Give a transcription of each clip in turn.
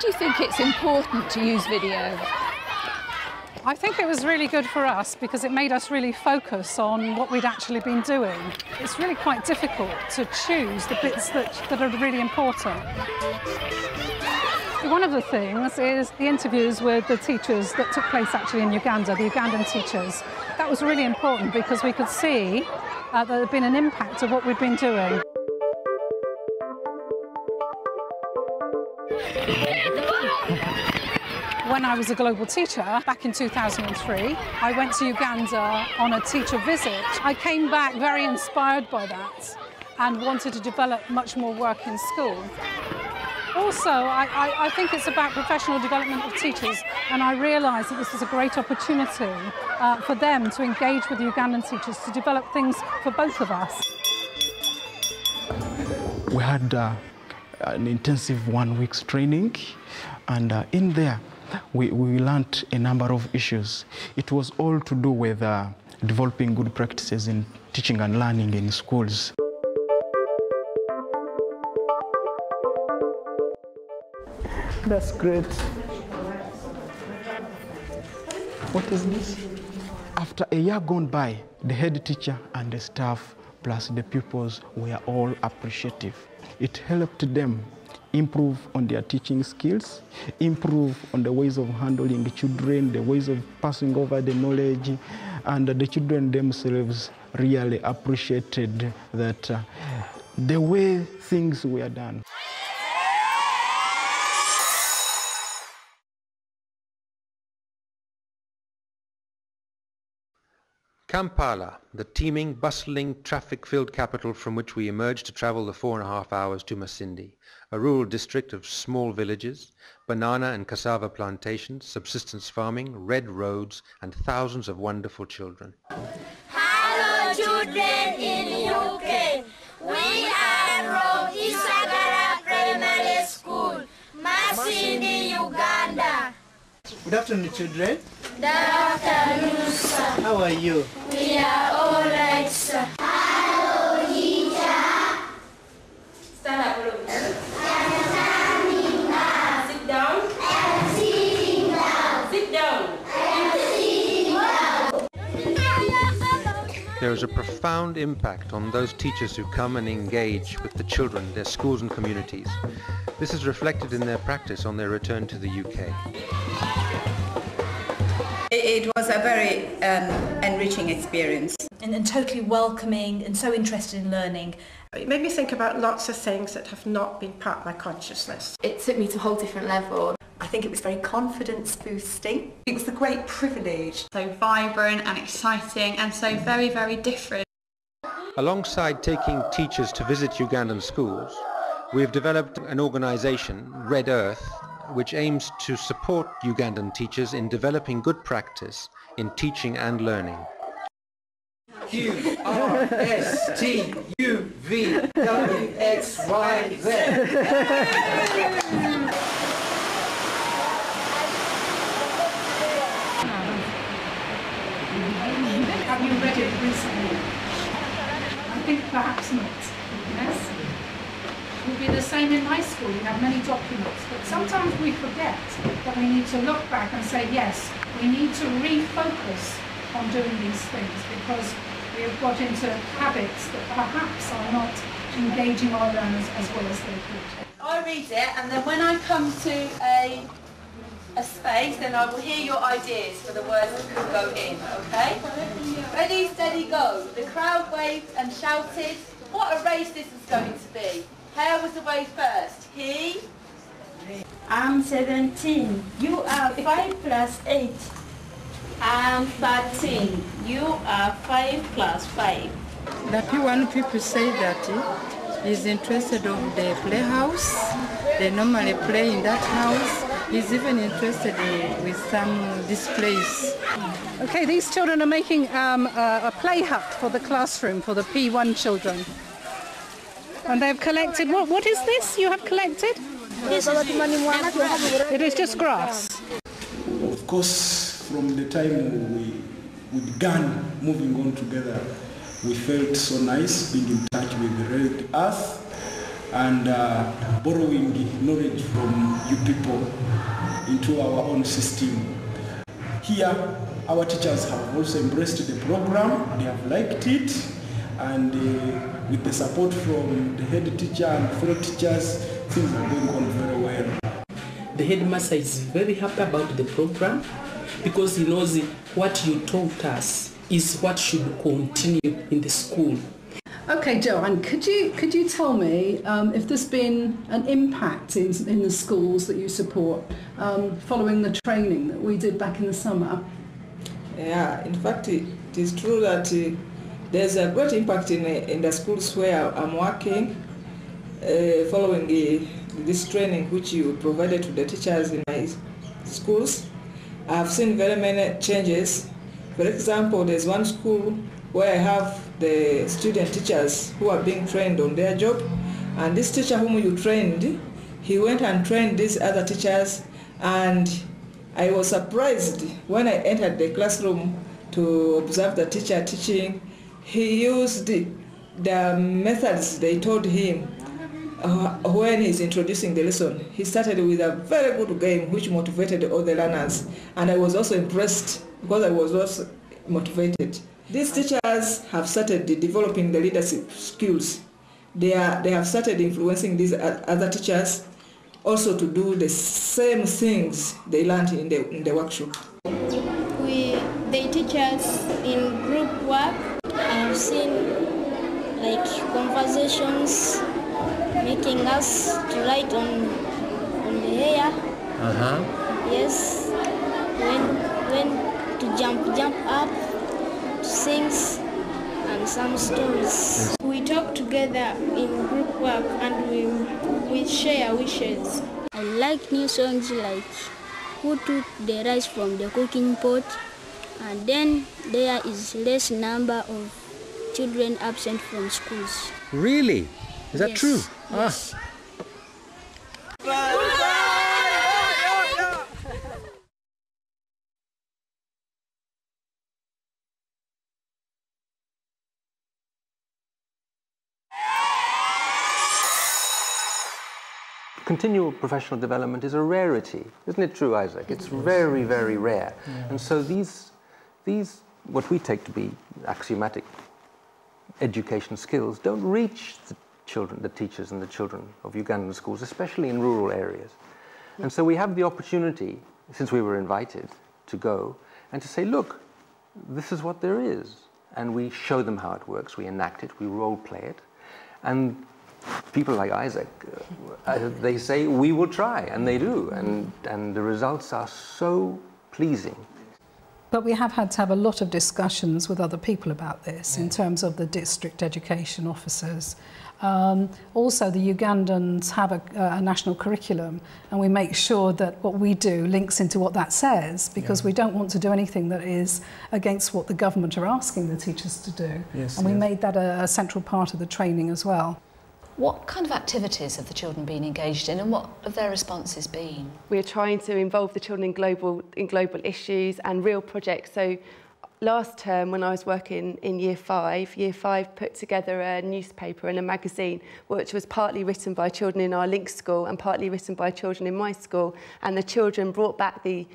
Do you think it's important to use video? I think it was really good for us because it made us really focus on what we'd actually been doing. It's really quite difficult to choose the bits that, that are really important. One of the things is the interviews with the teachers that took place actually in Uganda, the Ugandan teachers. That was really important because we could see uh, there had been an impact of what we'd been doing. When I was a global teacher back in 2003, I went to Uganda on a teacher visit. I came back very inspired by that and wanted to develop much more work in school. Also, I, I, I, think it's about professional development of teachers, and I realise that this is a great opportunity uh, for them to engage with Ugandan teachers to develop things for both of us. We had uh, an intensive one week's training, and uh, in there, we, we learned a number of issues. It was all to do with uh, developing good practices in teaching and learning in schools. That's great. What is this? After a year gone by, the head teacher and the staff plus the pupils were all appreciative. It helped them improve on their teaching skills, improve on the ways of handling children, the ways of passing over the knowledge, and the children themselves really appreciated that uh, the way things were done. Kampala, the teeming, bustling, traffic-filled capital from which we emerged to travel the four and a half hours to Masindi, a rural district of small villages, banana and cassava plantations, subsistence farming, red roads, and thousands of wonderful children. Hello children in UK. We are from Isagara Primary School, Masindi, Uganda. Good afternoon, children. Good afternoon, sir. How are you? There is a profound impact on those teachers who come and engage with the children, their schools and communities. This is reflected in their practice on their return to the UK. It was a very um, enriching experience. And, and totally welcoming and so interested in learning. It made me think about lots of things that have not been part of my consciousness. It took me to a whole different level. I think it was very confidence boosting. It was a great privilege. So vibrant and exciting and so very, very different. Alongside taking teachers to visit Ugandan schools, we have developed an organisation, Red Earth, which aims to support Ugandan teachers in developing good practice in teaching and learning. Q Recently? I think perhaps not. Yes? It will be the same in my school. You have many documents, but sometimes we forget that we need to look back and say, yes, we need to refocus on doing these things because we have got into habits that perhaps are not engaging our learners as well as they could. I read it and then when I come to a a space, then I will hear your ideas for the words that could go in, okay? Ready, steady, go. The crowd waved and shouted. What a race this is going to be. Hare was away first. He... I'm 17. You are 5 plus 8. I'm 13. You are 5 plus 5. The P1 people say that he's interested of the playhouse. They normally play in that house. He's even interested in, with some displays. Okay, these children are making um, a, a play hut for the classroom for the P1 children. And they've collected, what, what is this you have collected? It is just grass. Of course, from the time we, we began moving on together, we felt so nice being in touch with the Red Earth and uh, borrowing knowledge from you people into our own system. Here, our teachers have also embraced the program, they have liked it, and uh, with the support from the head teacher and fellow teachers, things are going on very well. The headmaster is very happy about the program because he knows what you taught us is what should continue in the school. Okay, Joanne, could you could you tell me um, if there's been an impact in, in the schools that you support um, following the training that we did back in the summer? Yeah, in fact, it is true that uh, there's a great impact in, uh, in the schools where I'm working uh, following uh, this training which you provided to the teachers in my schools. I've seen very many changes. For example, there's one school where I have the student teachers who are being trained on their job. And this teacher whom you trained, he went and trained these other teachers and I was surprised when I entered the classroom to observe the teacher teaching. He used the, methods they told him uh, when he's introducing the lesson. He started with a very good game which motivated all the learners. And I was also impressed because I was also motivated. These teachers have started developing the leadership skills. They, are, they have started influencing these other teachers also to do the same things they learned in the, in the workshop. We, they teach us in group work. I've seen like conversations making us to write on on the hair. Uh-huh. Yes. When when to jump jump up to sings and some stories. We talk together in group work and we we share wishes. I like new songs like Who Took the Rice from the Cooking Pot and then there is less number of children absent from schools. Really? Is that Yes, true? Ah. yes. Continual professional development is a rarity, isn't it true, Isaac? It's very, very rare. And so these, these, what we take to be axiomatic education skills, don't reach the children, the teachers and the children of Ugandan schools, especially in rural areas. And so we have the opportunity, since we were invited, to go and to say, look, this is what there is. And we show them how it works, we enact it, we role play it. And people like Isaac, uh, uh, they say, we will try, and they do. And, and the results are so pleasing. But we have had to have a lot of discussions with other people about this in terms of the district education officers. Um, also, the Ugandans have a, a national curriculum, and we make sure that what we do links into what that says, because we don't want to do anything that is against what the government are asking the teachers to do. Yes, and we yes. made that a, a central part of the training as well. What kind of activities have the children been engaged in and what have their responses been? We're trying to involve the children in global, in global issues and real projects. So last term when I was working in year five, year five put together a newspaper and a magazine which was partly written by children in our link school and partly written by children in my school. And the children brought back the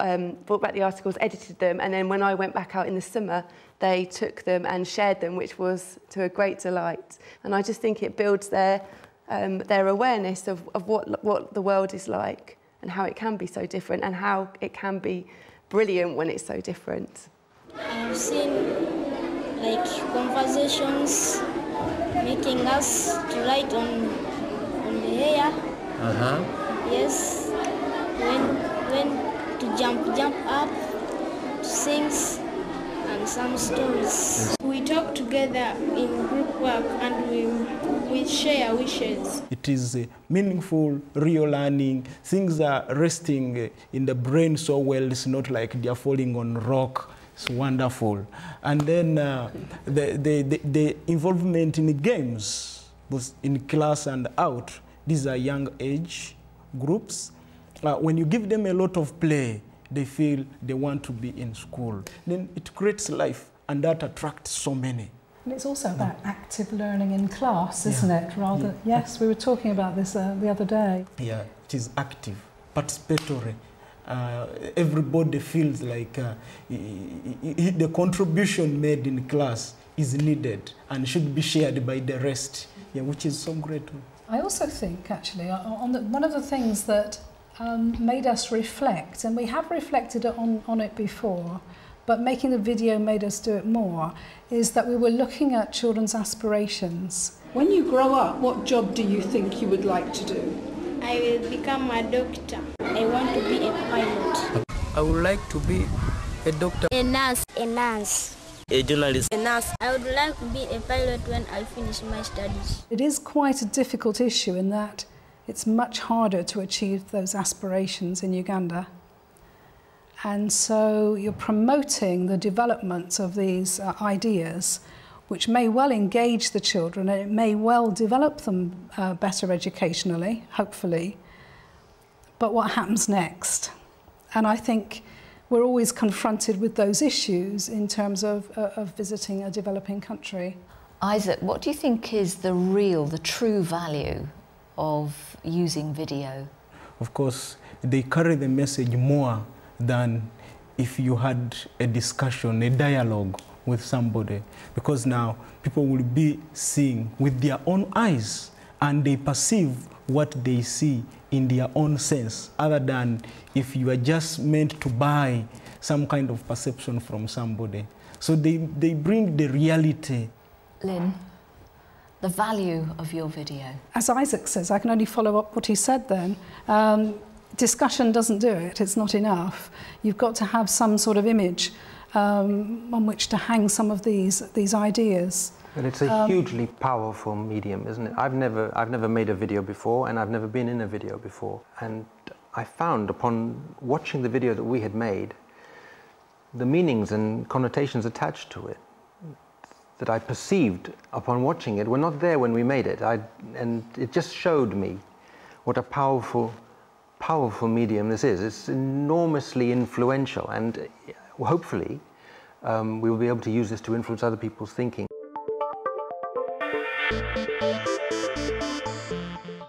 um, brought back the articles, edited them, and then when I went back out in the summer, they took them and shared them, which was to a great delight. And I just think it builds their um, their awareness of, of what what the world is like and how it can be so different and how it can be brilliant when it's so different. I've seen like conversations making us to write on on the hair. Uh-huh. Yes. Jump jump up sings and some stories. We talk together in group work and we we share wishes. It is uh, meaningful, real learning. Things are resting in the brain so well. It's not like they are falling on rock. It's wonderful. And then uh, the, the, the, the involvement in games, both in class and out. These are young age groups. Uh, when you give them a lot of play, they feel they want to be in school. Then it creates life, and that attracts so many. And it's also about active learning in class, isn't yeah. it? Rather, yeah. yes, we were talking about this uh, the other day. Yeah, it is active, participatory. Uh, everybody feels like uh, the contribution made in class is needed and should be shared by the rest, yeah, which is so great. I also think, actually, on the, one of the things that um, made us reflect, and we have reflected on, on it before, but making the video made us do it more, is that we were looking at children's aspirations. When you grow up, what job do you think you would like to do? I will become a doctor. I want to be a pilot. I would like to be a doctor. A nurse. A nurse. A journalist. A nurse. I would like to be a pilot when I finish my studies. It is quite a difficult issue in that it's much harder to achieve those aspirations in Uganda. And so you're promoting the development of these uh, ideas, which may well engage the children and it may well develop them uh, better educationally, hopefully. But what happens next? And I think we're always confronted with those issues in terms of, uh, of visiting a developing country. Isaac, what do you think is the real, the true value of using video? Of course, they carry the message more than if you had a discussion, a dialogue with somebody. Because now people will be seeing with their own eyes and they perceive what they see in their own sense, other than if you are just meant to buy some kind of perception from somebody. So they, they bring the reality. Lynne, the value of your video? As Isaac says, I can only follow up what he said then. Um, discussion doesn't do it, it's not enough. You've got to have some sort of image um, on which to hang some of these, these ideas. But it's a um, hugely powerful medium, isn't it? I've never, I've never made a video before and I've never been in a video before. And I found upon watching the video that we had made, the meanings and connotations attached to it that I perceived upon watching it were not there when we made it. I, and it just showed me what a powerful powerful medium this is. It's enormously influential, and hopefully, um, we will be able to use this to influence other people's thinking.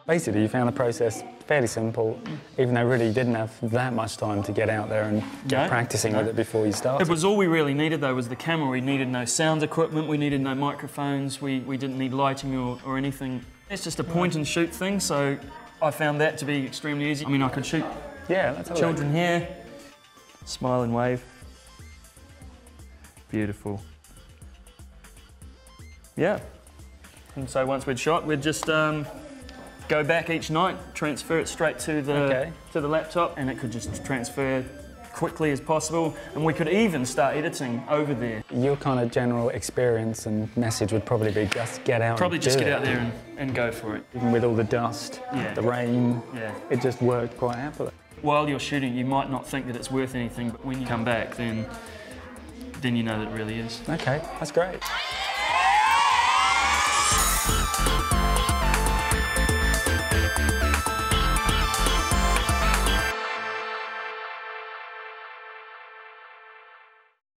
Basically, you found the process fairly simple, even though really you didn't have that much time to get out there and get no, practicing no. with it before you started. It was all we really needed, though, was the camera. We needed no sound equipment, we needed no microphones, we, we didn't need lighting or, or anything. It's just a point and shoot thing, so I found that to be extremely easy. I mean, I could shoot yeah, children here, smile and wave. Beautiful. Yeah. And so once we'd shot, we'd just um, go back each night, transfer it straight to the okay. to the laptop, and it could just transfer quickly as possible, and we could even start editing over there. Your kind of general experience and message would probably be just get out Probably just get it. out there and, and go for it. Even with all the dust, yeah. the rain, yeah. it just worked quite happily. While you're shooting, you might not think that it's worth anything, but when you come back, then, then you know that it really is. Okay, that's great.